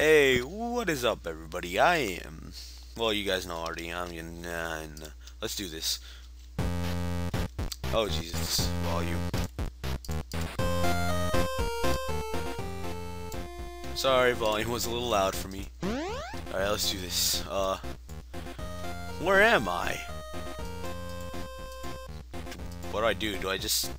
Hey, what is up, everybody? I am. Well, you guys know already. I'm in. In uh, let's do this. Oh Jesus, volume. Sorry, volume was a little loud for me. Alright, let's do this. Uh, where am I? What do I do? Do I just...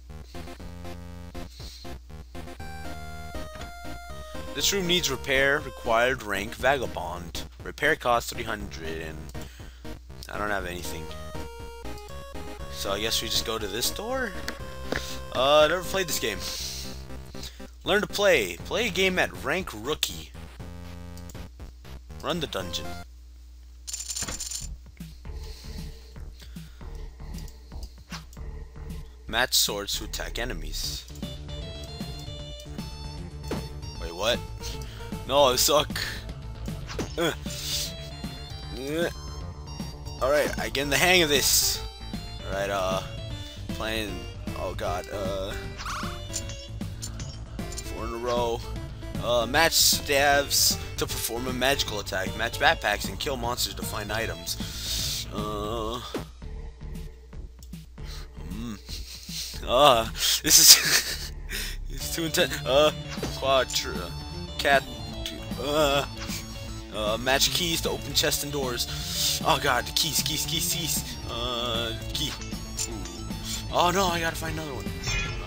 This room needs repair, required rank, vagabond. Repair cost 300 and I don't have anything. So I guess we just go to this door? Uh, never played this game. Learn to play. Play a game at rank rookie. Run the dungeon. Match swords to attack enemies. What? No, I suck. Uh. Uh. Alright, I get in the hang of this. Alright, uh, playing, oh god, uh, four in a row. Uh, match staves to perform a magical attack. Match backpacks and kill monsters to find items. Uh, mm. Uh, this is, it's too intense. Uh, quadra, cat, uh, uh, match keys to open chests and doors. Oh god, the keys, keys, keys, keys. Uh, key. Ooh. Oh no, I gotta find another one.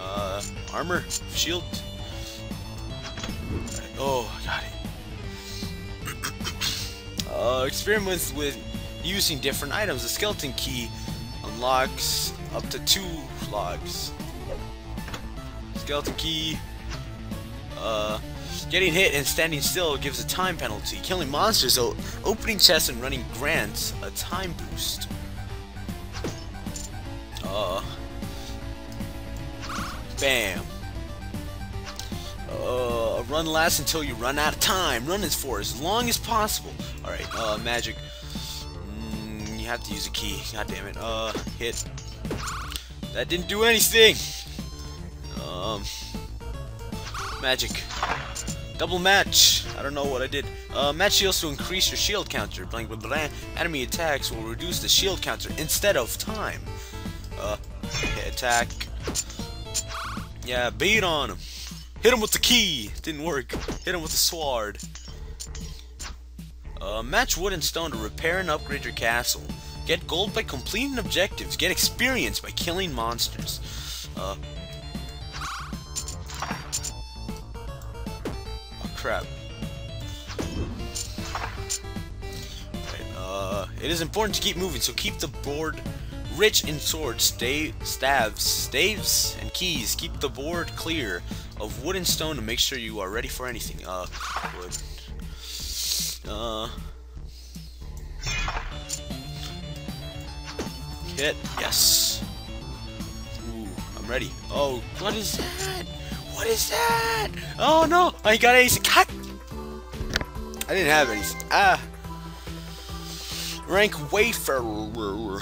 Uh, armor, shield. Oh, I got it. uh, experiments with using different items. The skeleton key unlocks up to two logs. Skeleton key. Uh, getting hit and standing still gives a time penalty. Killing monsters, opening chests and running grants a time boost. Uh, bam. Uh, run lasts until you run out of time. Run is for as long as possible. Alright, uh, magic. Mm, you have to use a key. God damn it. Uh, hit. That didn't do anything. Um, magic. Double match. I don't know what I did. Uh, match shields to increase your shield counter. Blank with blank. Enemy attacks will reduce the shield counter instead of time. Uh, attack. Yeah, beat on him. Hit him with the key. Didn't work. Hit him with the sword. Uh, match wood and stone to repair and upgrade your castle. Get gold by completing objectives. Get experience by killing monsters. Uh, crap. Right, uh, it is important to keep moving, so keep the board rich in swords, stave, staves, staves, and keys. Keep the board clear of wood and stone to make sure you are ready for anything. Uh, wood. Uh. Hit. Yes. Ooh, I'm ready. Oh, what is that? What is that? Oh no! I got ace. Cut! I didn't have any. Ah. Rank Wayfarer.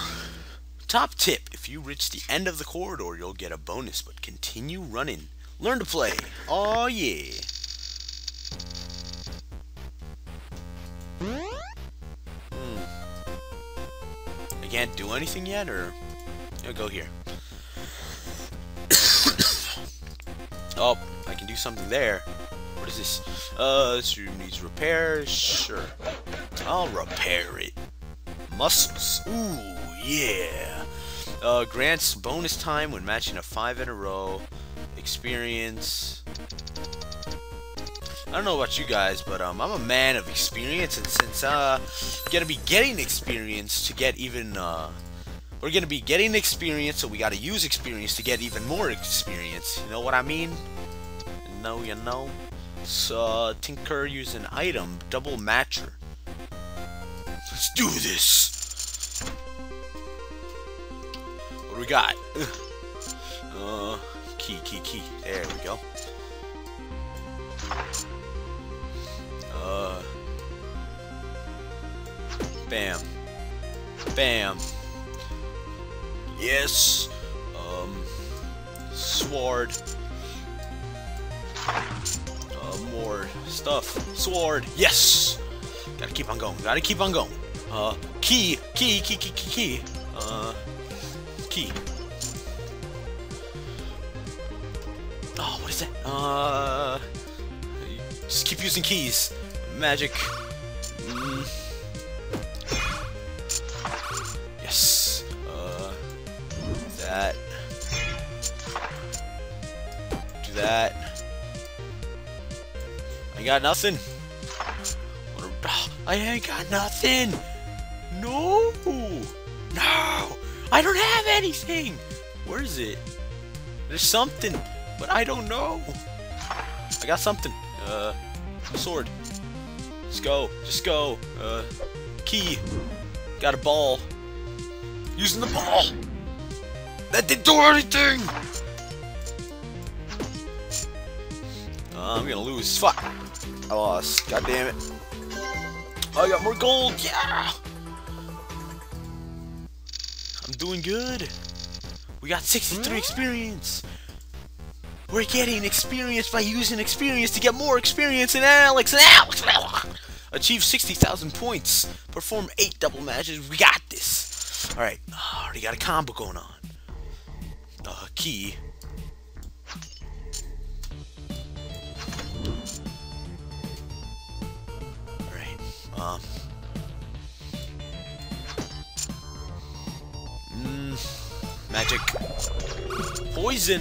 Top tip, if you reach the end of the corridor, you'll get a bonus, but continue running. Learn to play. Oh yeah. Hmm. I can't do anything yet, or... I'll go here. Oh, I can do something there. What is this? Uh, this room needs repair. Sure. I'll repair it. Muscles. Ooh, yeah. Uh, grants bonus time when matching a five in a row. Experience. I don't know about you guys, but um, I'm a man of experience, and since uh, gonna be getting experience to get even uh, we're gonna be getting experience, so we gotta use experience to get even more experience. You know what I mean? No, you know. So, uh, Tinker use an item, double matcher. Let's do this. What do we got? Uh, key, key, key. There we go. Uh, bam, bam. Yes. Um, sword. Uh, more stuff. Sword. Yes. Gotta keep on going. Gotta keep on going. Uh, key, key, key, key, key, key. Uh, key. Oh, what is that? Uh, just keep using keys. Magic. Mm. That. Do that. I got nothing. I ain't got nothing. No. No. I don't have anything. Where is it? There's something, but I don't know. I got something. Uh, sword. Let's go. Just go. Uh, key. Got a ball. Using the ball. That didn't do anything. Uh, I'm gonna lose. Fuck. I lost. God damn it. I got more gold. Yeah. I'm doing good. We got 63 experience. We're getting experience by using experience to get more experience in Alex and Alex. Achieve 60,000 points. Perform 8 double matches. We got this. Alright, already got a combo going on. Key. Alright, um. Mm, magic. Poison.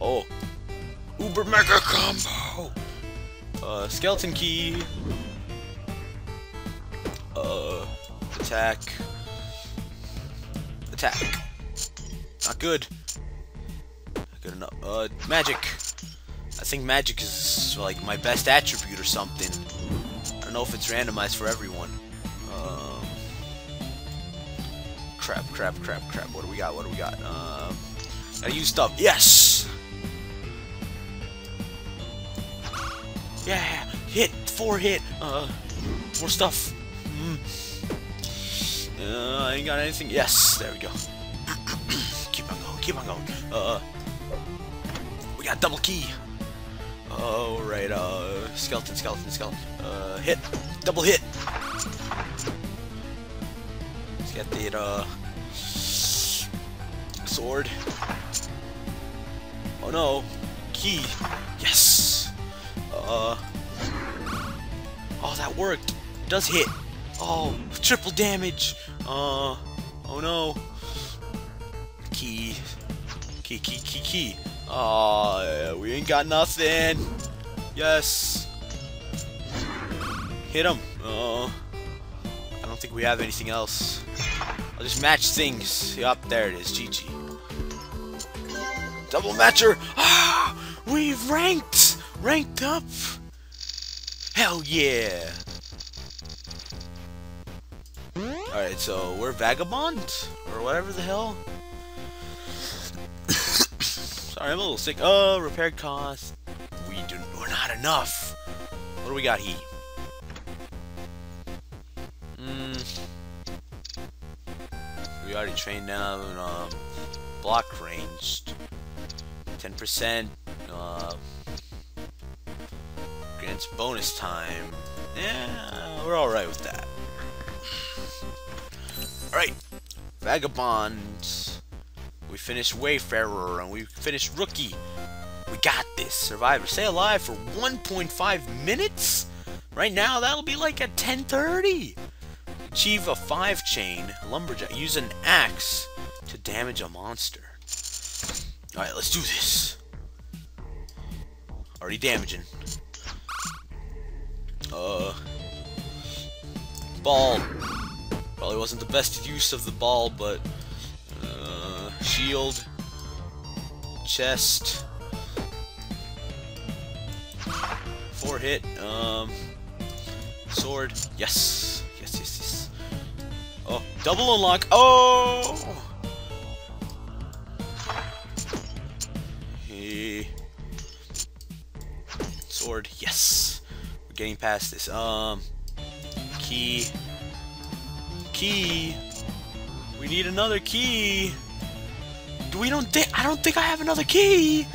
Oh. Uber Mega Combo! Uh, Skeleton Key. Uh, attack. Attack. Not good. Good enough. Uh, magic. I think magic is like my best attribute or something. I don't know if it's randomized for everyone. Um, crap, crap, crap, crap. What do we got? What do we got? Um, gotta use stuff. Yes! Yeah, hit, four hit, uh, more stuff. Mm. Uh, I ain't got anything. Yes, there we go. keep on going, keep on going. Uh, we got double key. Alright, uh, skeleton, skeleton, skeleton. Uh, hit, double hit. Let's get the, uh, sword. Oh no, key. Yes. Uh. Oh, that worked. It does hit. Oh, triple damage. Uh. Oh no. Key. Key, key, key, key. Oh, we ain't got nothing. Yes. Hit him. Uh. I don't think we have anything else. I'll just match things. Yup, there it is. GG. Double matcher. Ah, we've ranked. Ranked up! Hell yeah! Alright, so we're Vagabond? Or whatever the hell? Sorry, I'm a little sick. Oh, repair cost. We do we're not enough. What do we got here? Hmm. We already trained down um, block ranged. 10%. Uh, it's bonus time. Yeah, we're alright with that. Alright, Vagabond. We finished Wayfarer, and we finished Rookie. We got this. Survivor. Stay alive for 1.5 minutes? Right now, that'll be like at 10.30. Achieve a 5 chain. Lumberjack. Use an axe to damage a monster. Alright, let's do this. Already damaging. Uh, ball. Probably wasn't the best use of the ball, but shield, chest, four hit, um, sword. Yes, yes, yes, yes. Oh, double unlock. Oh. Hey. Sword. Yes We're getting past this. Um, key. Key. We need another key. We don't think? I don't think I have another key.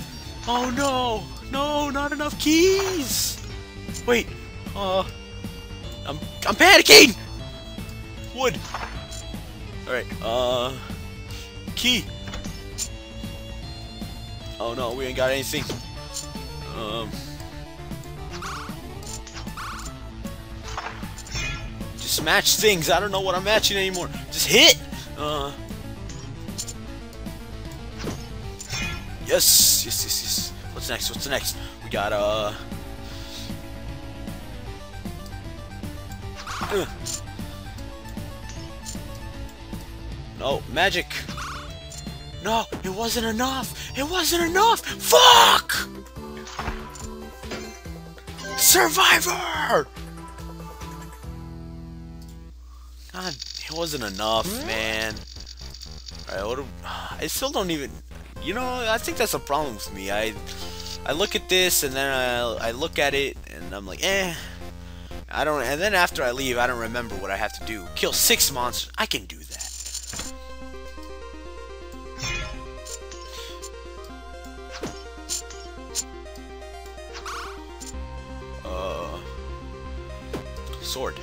Oh no, no, not enough keys. Wait. Uh. I'm I'm panicking. Wood. All right. Uh. Key. Oh no, we ain't got anything. Um. Just match things. I don't know what I'm matching anymore. Just hit. Uh. Yes, yes, yes, yes. What's next? What's next? We got uh. uh. No, magic. No, it wasn't enough. It wasn't enough. Fuck! Survivor! God, it wasn't enough, man. Alright, what do, I still don't even... You know, I think that's a problem with me. I I look at this, and then I, I look at it, and I'm like, eh. I don't... And then after I leave, I don't remember what I have to do. Kill six monsters. I can do that. Uh, sword.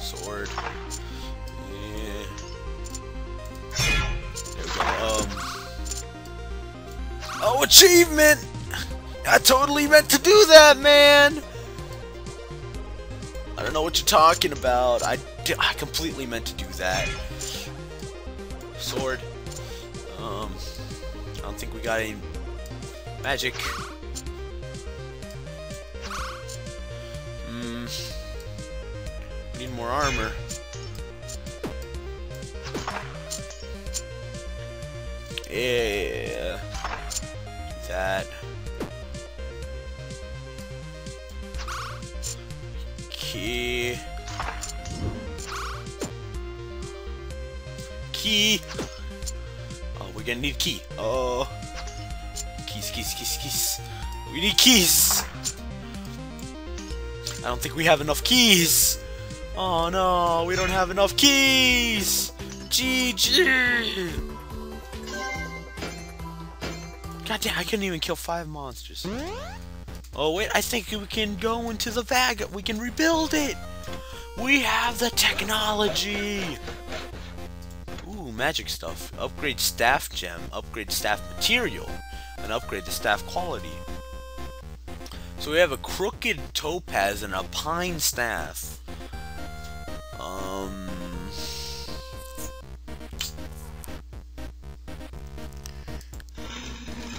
Sword. Achievement! I totally meant to do that, man! I don't know what you're talking about. I, I completely meant to do that. Sword. Um, I don't think we got any magic. Need more armor. Yeah. Key. Key. Oh, we're gonna need key. Oh. Keys, keys, keys, keys. We need keys. I don't think we have enough keys. Oh no, we don't have enough keys! GG! God damn, I couldn't even kill five monsters. Oh wait, I think we can go into the bag. We can rebuild it! We have the technology! Ooh, magic stuff. Upgrade staff gem, upgrade staff material, and upgrade the staff quality. So we have a crooked topaz and a pine staff.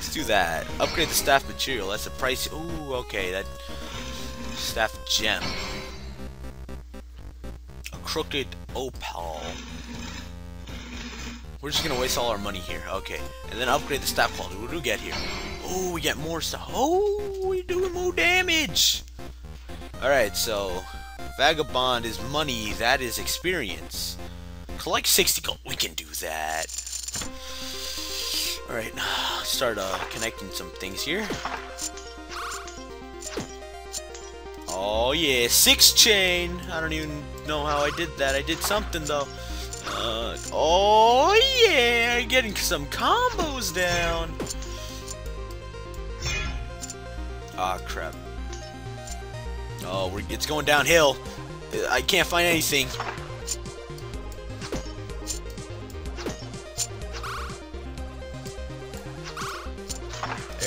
Let's do that. Upgrade the staff material. That's a price. Ooh, okay. That staff gem. A crooked opal. We're just gonna waste all our money here. Okay. And then upgrade the staff quality. What do we get here? Oh, we get more stuff. Oh, we doing more damage. Alright, so Vagabond is money, that is experience. Collect 60 gold, we can do that. Alright, start uh, connecting some things here. Oh yeah, six chain! I don't even know how I did that, I did something though. Uh, oh yeah, getting some combos down. Ah, oh, crap. Oh, it's going downhill. I can't find anything.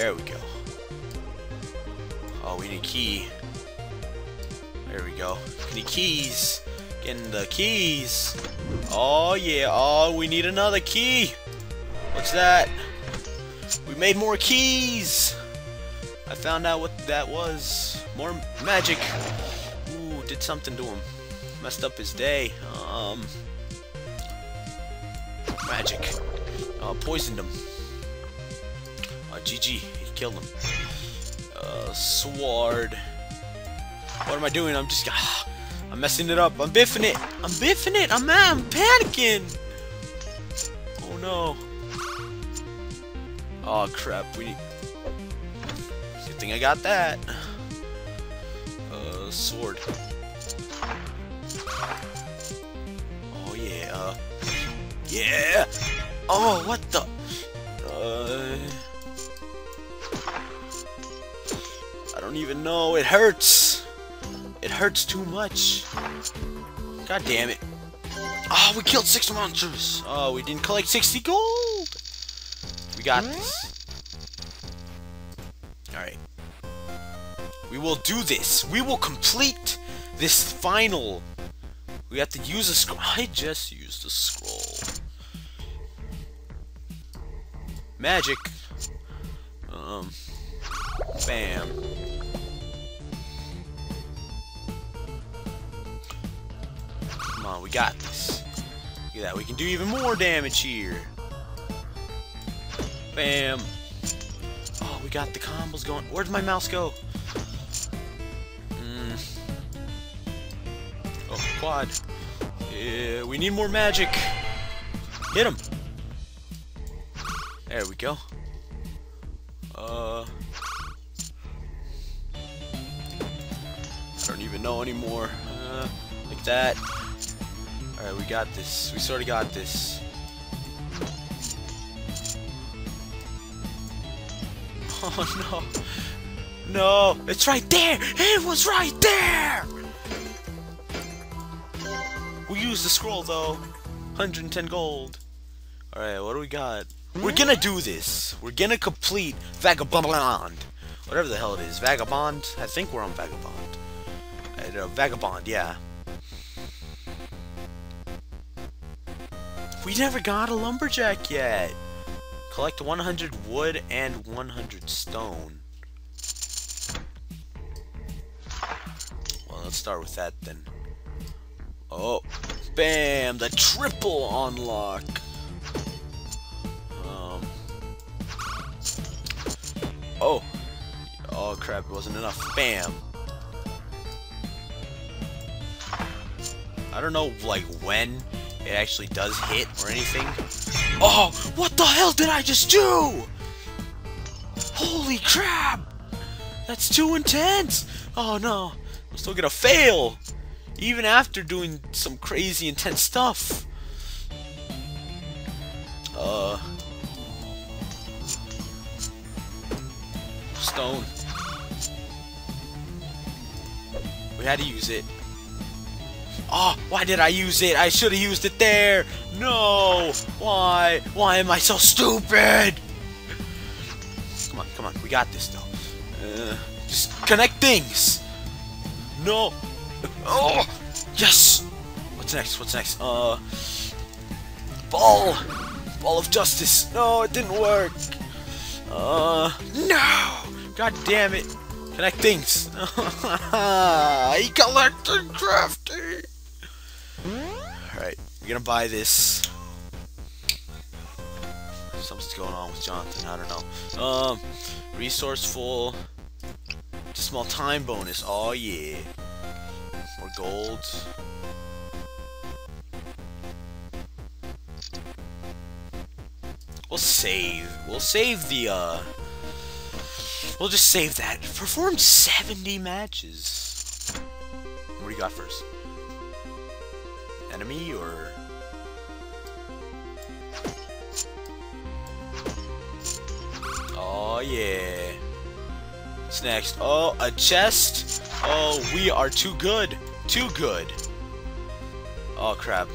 There we go. Oh, we need a key. There we go. Need keys. Getting the keys. Oh, yeah. Oh, we need another key. What's that? We made more keys. I found out what that was. More magic. Ooh, did something to him. Messed up his day. Um, magic. Uh, poisoned him. GG. He killed him. Uh, sword. What am I doing? I'm just... Ah, I'm messing it up. I'm biffing it. I'm biffing it. I'm, I'm panicking. Oh, no. Oh, crap. We need thing I got that. Uh, sword. Oh yeah. Uh, yeah. Oh, what the? Uh. Don't even know. It hurts. It hurts too much. God damn it. Oh, we killed six monsters. Oh, we didn't collect 60 gold. We got this. Alright. We will do this. We will complete this final. We have to use a scroll. I just used a scroll. Magic. Um. Bam. On, we got this. Look at that. We can do even more damage here. Bam. Oh, we got the combos going. Where'd my mouse go? Mm. Oh, quad. Yeah, we need more magic. Hit him. There we go. Uh. I don't even know anymore. Uh, like that. Alright, we got this. We sort of got this. Oh no. No, it's right there! It was right there! We used the scroll though. 110 gold. Alright, what do we got? We're gonna do this. We're gonna complete Vagabond. Whatever the hell it is. Vagabond? I think we're on Vagabond. Uh, Vagabond, yeah. We never got a lumberjack yet. Collect 100 wood and 100 stone. Well, let's start with that then. Oh, bam! The triple unlock. Um. Oh. Oh crap! It wasn't enough. Bam. I don't know, like when it actually does hit or anything. Oh, what the hell did I just do? Holy crap! That's too intense! Oh no, I'm still gonna fail! Even after doing some crazy intense stuff. Uh... Stone. We had to use it. Oh, why did I use it? I should have used it there. No. Why? Why am I so stupid? Come on, come on. We got this, though. Uh, just connect things. No. Oh, yes. What's next? What's next? Uh, ball. Ball of justice. No, it didn't work. Uh, no. God damn it. Connect things. I collected crafty. We're gonna buy this. Something's going on with Jonathan, I don't know. Um, resourceful. Small time bonus. Oh yeah. More gold. We'll save. We'll save the, uh... We'll just save that. Performed 70 matches. What do you got first? Enemy or... Oh yeah. What's next? Oh, a chest? Oh, we are too good. Too good. Oh crap.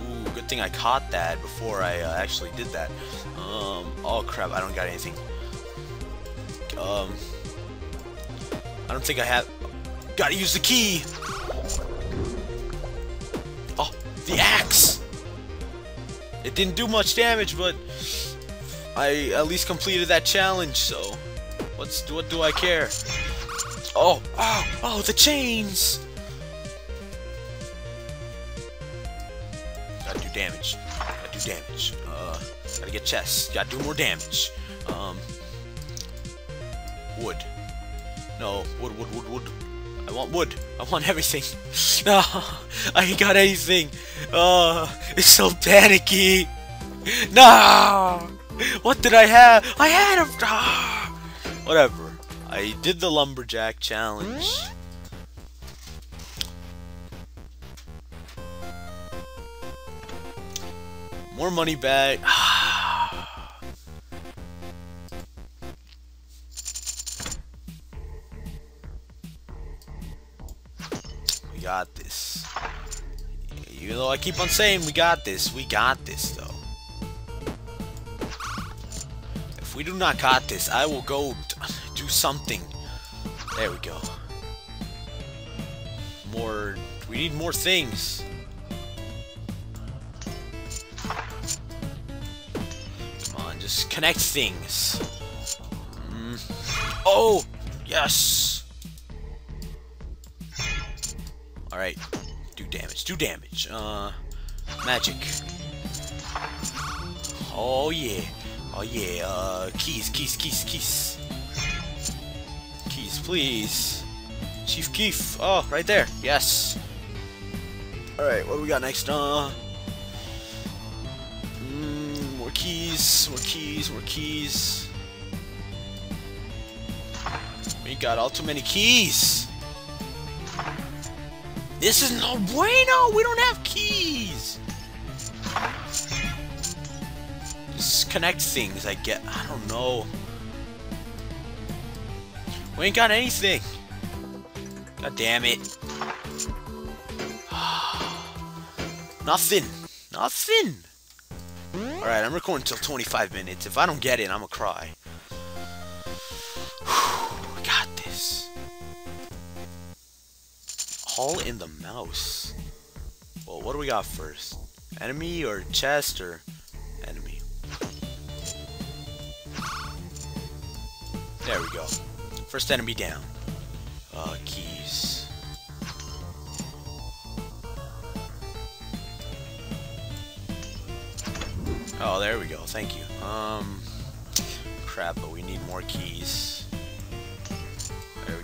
Ooh, good thing I caught that before I uh, actually did that. Um, oh crap, I don't got anything. Um, I don't think I have... Gotta use the key! The axe! It didn't do much damage, but I at least completed that challenge, so what's what do I care? Oh, oh, oh, the chains! Gotta do damage. Gotta do damage. Uh, gotta get chests. Gotta do more damage. Um, wood. No, wood, wood, wood, wood. I want wood. I want everything. No, I ain't got anything. Oh, it's so panicky. No! What did I have? I had a... Ah! Whatever. I did the lumberjack challenge. More money back. This. Even though I keep on saying we got this, we got this though. If we do not got this, I will go do something. There we go. More, we need more things. Come on, just connect things. Mm. Oh, yes. Alright, do damage, do damage. Uh, magic. Oh yeah, oh yeah, uh, keys, keys, keys, keys. Keys, please. Chief Keef, oh, right there, yes. Alright, what do we got next? Uh, mm, more keys, more keys, more keys. We got all too many keys. This is no bueno! We don't have keys! Just connect things, I get. I don't know. We ain't got anything. God damn it. Nothing. Nothing. Alright, I'm recording until 25 minutes. If I don't get it, I'm gonna cry. All in the mouse. Well, what do we got first? Enemy or chest or enemy? There we go. First enemy down. Uh, keys. Oh, there we go. Thank you. Um, crap, but we need more keys.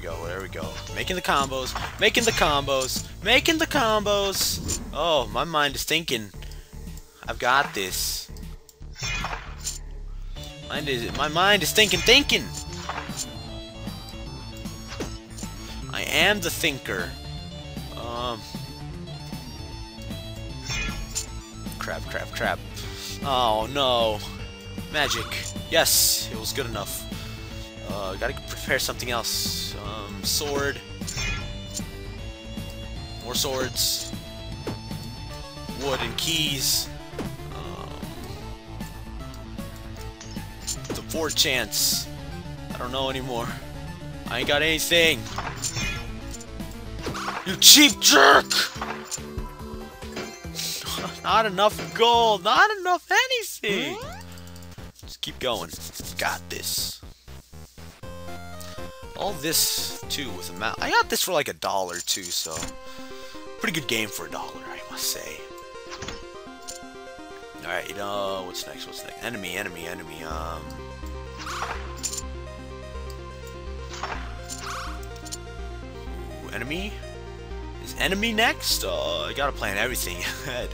Go, there we go. Making the combos, making the combos, making the combos! Oh, my mind is thinking. I've got this. Mind is, my mind is thinking, thinking! I am the thinker. Um. Crap, crap, crap. Oh, no. Magic. Yes, it was good enough. Uh, gotta prepare something else. Um, sword. More swords. Wood and keys. Um, the four chance. I don't know anymore. I ain't got anything. You cheap jerk! not enough gold. Not enough anything. Just keep going. Got this all this too with a mouse. I got this for like a dollar too, so pretty good game for a dollar, I must say. All right, uh, what's next? What's next? Enemy, enemy, enemy. Um. Ooh, enemy. Is enemy next? Uh, I gotta plan everything ahead.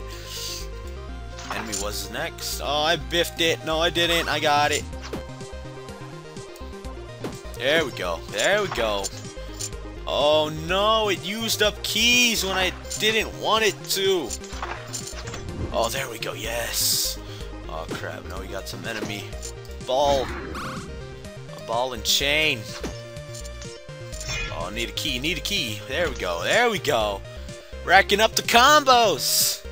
enemy was next. Oh, I biffed it. No, I didn't. I got it. There we go. There we go. Oh no, it used up keys when I didn't want it to. Oh, there we go. Yes. Oh crap. Now we got some enemy. Ball. A ball and chain. Oh, need a key. Need a key. There we go. There we go. Racking up the combos.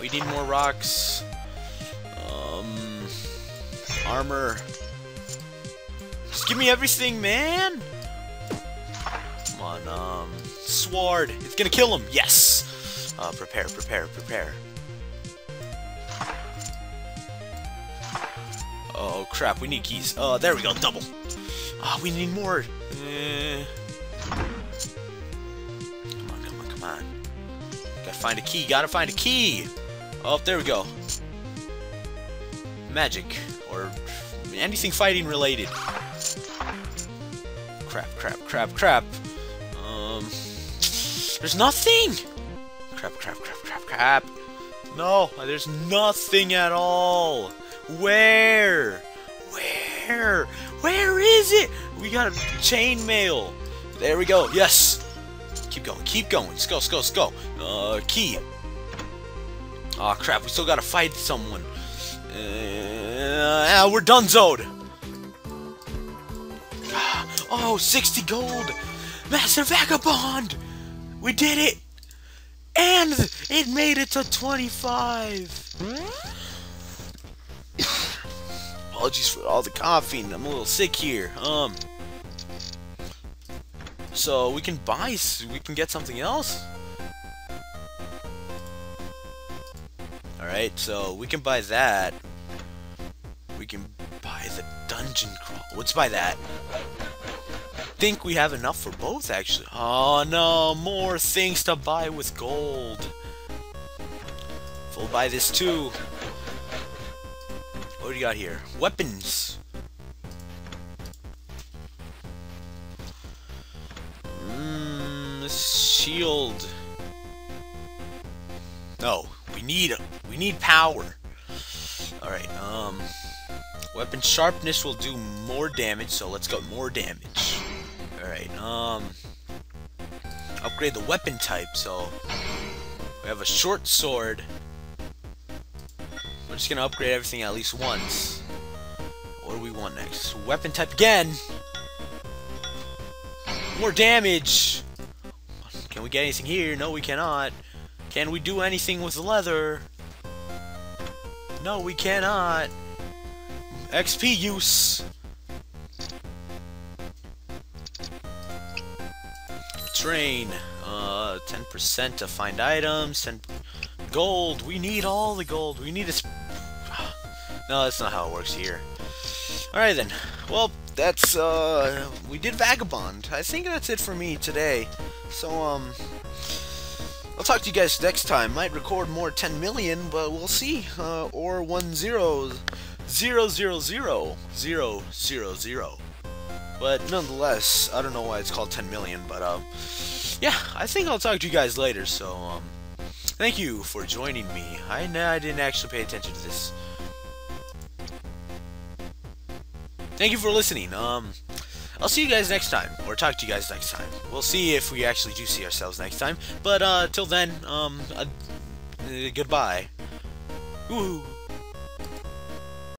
We need more rocks. Um, armor. Give me everything, man! Come on, um... Sword! It's gonna kill him! Yes! Uh, prepare, prepare, prepare. Oh, crap, we need keys. Oh, there we go, double! Ah, oh, we need more! Eh. Come on, come on, come on. Gotta find a key, gotta find a key! Oh, there we go. Magic. Or anything fighting related crap, crap, crap, crap. Um, there's nothing! Crap, crap, crap, crap, crap. No, there's nothing at all. Where? Where? Where is it? We got a chainmail. There we go. Yes. Keep going. Keep going. Let's go. Let's go. Let's go. Uh, key. Oh crap. We still gotta fight someone. Uh, we're done, Zode. Oh, 60 gold! Master Vagabond! We did it! And it made it to 25! Apologies for all the coughing. I'm a little sick here. Um. So we can buy. We can get something else. All right. So we can buy that. We can buy the dungeon crawl. Let's buy that think we have enough for both, actually. Oh, no. More things to buy with gold. We'll buy this, too. What do you got here? Weapons. Mmm, shield. No, we need we need power. All right, um, weapon sharpness will do more damage, so let's go more damage. Alright, um... Upgrade the weapon type, so... We have a short sword. We're just gonna upgrade everything at least once. What do we want next? Weapon type again! More damage! Can we get anything here? No, we cannot. Can we do anything with leather? No, we cannot. XP use! Train. Uh, 10% to find items, 10 gold. We need all the gold. We need this. no, that's not how it works here. Alright then. Well, that's, uh, we did Vagabond. I think that's it for me today. So, um, I'll talk to you guys next time. Might record more 10 million, but we'll see. Uh, or 1 0 0 0 0 0 0 0. But nonetheless, I don't know why it's called 10 million, but um, yeah, I think I'll talk to you guys later. So um, thank you for joining me. I I didn't actually pay attention to this. Thank you for listening. Um, I'll see you guys next time, or talk to you guys next time. We'll see if we actually do see ourselves next time. But uh, till then, um, uh, uh, goodbye. Woo.